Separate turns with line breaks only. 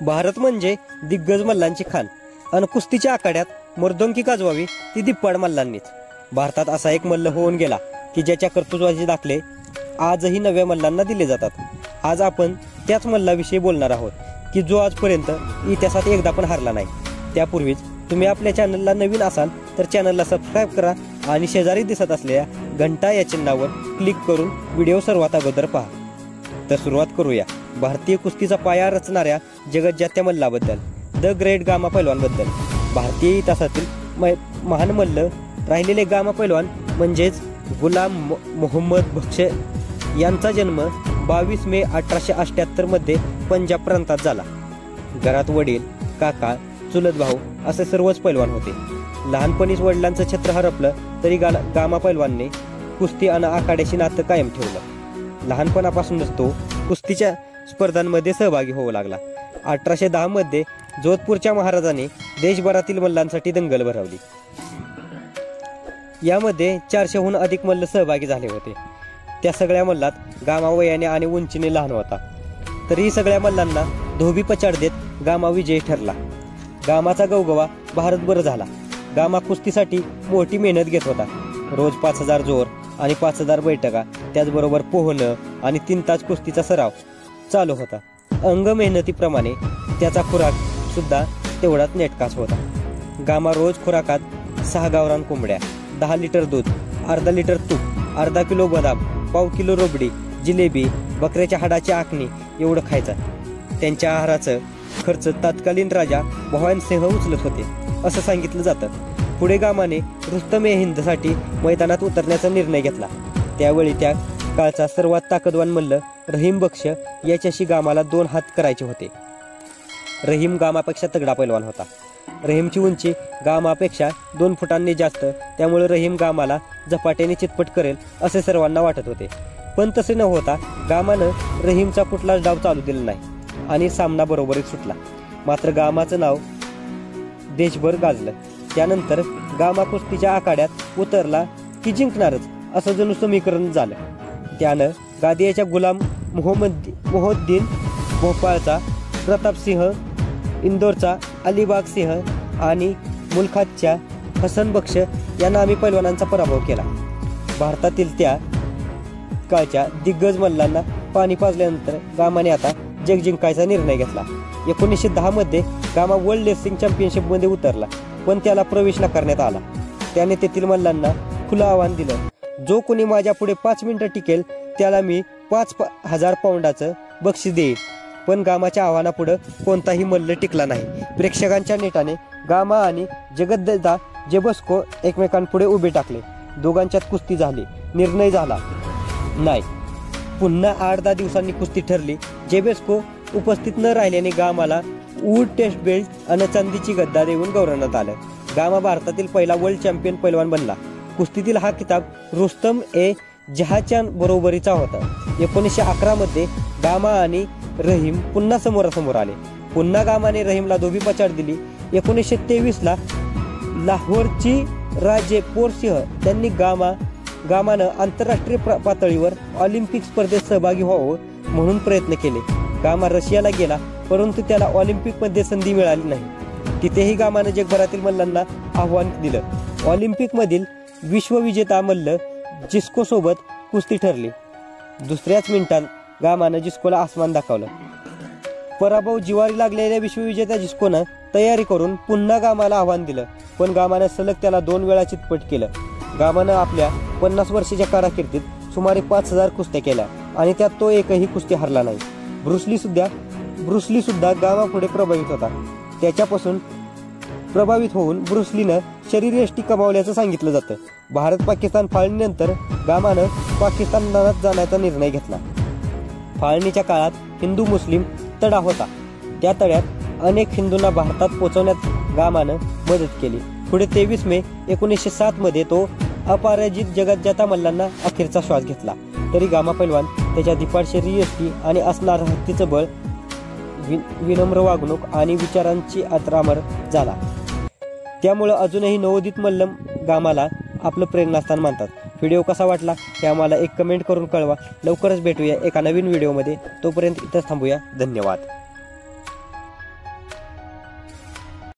भारत म्हणजे दिग्गज मल्लांची खान अन कुस्तीच्या आखाड्यात मर्दोंकी गाजवावी ती दिप्पाड मल्लांनीच. भारतात असा एक मल्ल होऊन गेला की ज्याच्या कर्तृत्वाचे दाखले आजही नव्या मल्लांना दिले जातात. आज आपण त्याच मल्लाविषयी बोलणार आहोत की जो आजपर्यंत इतिहासात एकदा पण हारला नाही. त्यापूर्वीच तुम्ही आपल्या चॅनलला नवीन असाल तर चॅनलला सबस्क्राईब करा आणि शेजारी दिसत असलेल्या घंटा या चिन्हावर क्लिक करून व्हिडिओ सर्वात अगोदर पहा. तर सुरुवात करूया. भारतीय कुस्तीचा पाया रचणाऱ्या जगज्जात्या मल्लाबद्दल द ग्रेट गामा पैलवानबद्दल. भारतीय इतिहासातील म- महान मल्ल राहिलेले गामा पैलवान म्हणजेच गुलाम मोहम्मद बक्ष यांचा जन्म बावीस मे अठराशे अठ्ठ्याहत्तरमध्ये पंजाब प्रांतात झाला. घरात वडील काका चुलत भाऊ असे सर्वच पैलवान होते. लहानपणीच वडिलांचं छत्र हरपलं तरी गा गामा पैलवानने कुस्ती आणि आखाड्याशी नातं कायम ठेवलं. लहानपणापासूनच तो कुस्तीच्या स्पर्धांमध्ये सहभागी होऊ लागला. अठराशे दहा मध्ये जोधपूरच्या महाराजाने देशभरातील मल्लांसाठी दंगल भरवली. यामध्ये चारशेहून अधिक मल्ल सहभागी झाले होते. त्या सगळ्या मल्लात गामावयाने आणि उंचीने लहान होता. तरीही सगळ्या मल्लांना धोबी पचाड देत गामा विजयी ठरला. गामाचा गवगवा भारतभर झाला. गामा कुस्तीसाठी मोठी मेहनत घेत होता. रोज पाच हजार जोर आणि पाच हजार बैठका त्याचबरोबर पोहणं आणि तीन तास कुस्तीचा सराव चालू होता. अंग मेहनतीप्रमाणे त्याचा खुराक सुद्धा तेवढाच नेटकाच होता. गामा रोज खुराकात सहा गावरान कोंबड्या दहा लिटर दूध अर्धा लिटर तूप अर्धा किलो बदाम पाव किलो रोबडी जिलेबी बकऱ्याच्या हाडाची आखणी एवढं खायचा. त्यांच्या आहाराचं खर्च तत्कालीन राजा भवान सिंह उचलत होते असं सांगितलं जातं. पुढे गामाने रुस्तम ए हिंदसाठी मैदानात उतरण्याचा निर्णय घेतला. त्यावेळी त्या काळचा सर्वात ताकदवान मल्ल रहीम बक्ष याच्याशी गामाला दोन हात करायचे होते. रहीम गामापेक्षा तगडा पैलवान होता. रहीमची उंची गामापेक्षा दोन फुटांनी जास्त त्यामुळे रहीम गामाला झपाट्याने चितपट करेल असे सर्वांना वाटत होते. पण तसे न होता गामानं रहीमचा कुठलाच डाव चालू दिला नाही आणि सामना बरोबरीत सुटला. मात्र गामाचं नाव देशभर गाजलं. त्यानंतर गामा कुस्तीच्या आखाड्यात उतरला की जिंकणारच असं जणू समीकरण झालं. त्यानं गादियाच्या गुलाम मोहम्मद मोहद्दीन भोपाळचा प्रतापसिंह इंदोरचा अलिबाग सिंह आणि मुलखातच्या हसन बक्ष यांना आम्ही पैलवानांचा पराभव केला. भारतातील त्या काळच्या दिग्गज मल्लांना पाणी पाजल्यानंतर गामाने आता जग जिंकायचा निर्णय घेतला. एकोणीसशे दहामध्ये गामा वर्ल्ड रेसिंग चॅम्पियनशिपमध्ये उतरला पण त्याला प्रवेश नाकारण्यात आला. त्याने तेथील मल्लांना खुलं आव्हान दिलं. जो कोणी माझ्या पुढे पाच मिनिटं टिकेल त्याला मी पाच प- हजार पाऊंडाचं बक्षीस देईल पण गामाच्या आव्हानापुढं कोणताही मल्ल टिकला नाही. प्रेक्षकांच्या नेटाने गामा आणि जगद्दा जेबस्को एकमेकांपुढे उभे टाकले. दोघांच्यात कुस्ती झाली. निर्णय झाला. नाही. पुन्हा आठ दहा दिवसांनी कुस्ती ठरली. जेबेस्को उपस्थित न राहिल्याने गामाला वूड टेस्ट बेल्ट आणि चांदीची गद्दा देऊन गौरवण्यात आलं. गामा भारतातील पहिला वर्ल्ड चॅम्पियन पैलवान बनला. कुस्तीतील हा किताब रुस्तम ए. जहाच्या बरोबरीचा होता. एकोणीसशे अकरामध्ये गामा आणि रहीम पुन्हा समोरासमोर आले. पुन्हा गामाने रहीमला धोबी पचाड दिली. एकोणीसशे तेवीसला लाहोरची राजे पोरसिंह त्यांनी गामा गामानं आंतरराष्ट्रीय पातळीवर ऑलिम्पिक स्पर्धेत सहभागी व्हावं म्हणून प्रयत्न केले. गामा रशियाला गेला परंतु त्याला ऑलिम्पिकमध्ये संधी मिळाली नाही. तिथेही गामानं जगभरातील मल्लांना आव्हान दिलं. ऑलिम्पिकमधील विश्वविजेता मल्ल जिस्को सोबत कुस्ती ठरली. दुसऱ्याच मिनिटात गामानं जिस्कोला आसमान दाखवलं. पराभव जिवारी लागलेल्या विश्वविजेत्या जिस्कोनं तयारी करून पुन्हा गामाला आव्हान दिलं. पण गामानं सलग त्याला दोन वेळा चितपट केलं. गामानं आपल्या पन्नास वर्षाच्या कारकिर्दीत सुमारे पाच हजार कुस्त्या केल्या आणि त्यात तो एकही कुस्ती हरला नाही. ब्रुसली सुद्धा ब्रुसली सुद्धा गामापुढे प्रभावित होता. त्याच्यापासून प्रभावित होऊन ब्रुसलीनं शरीरयष्टी कमावल्याचं सांगितलं जातं. भारत पाकिस्तान फाळणीनंतर गामानं पाकिस्तानात जाण्याचा निर्णय घेतला. फाळणीच्या काळात हिंदू मुस्लिम तडा होता. त्या तड्यात अनेक हिंदूंना भारतात पोहोचवण्यात गामानं मदत केली. पुढे तेवीस मे एकोणीसशे सात मध्ये तो अपराजित जगज्जाता मल्लांना अखेरचा श्वास घेतला. तरी गामा पैलवान त्याच्या दिपाड शरीरयष्टी आणि असणार हत्तीचं बळ वि- विनम्र वागणूक आणि विचारांची अतरामर झाला. त्यामुळं अजूनही नवोदित मल्लम गामाला आपलं प्रेरणास्थान मानतात. व्हिडिओ कसा वाटला हे आम्हाला एक कमेंट करून कळवा. लवकरच भेटूया एका नवीन व्हिडिओमध्ये. तोपर्यंत इथंच थांबूया. धन्यवाद.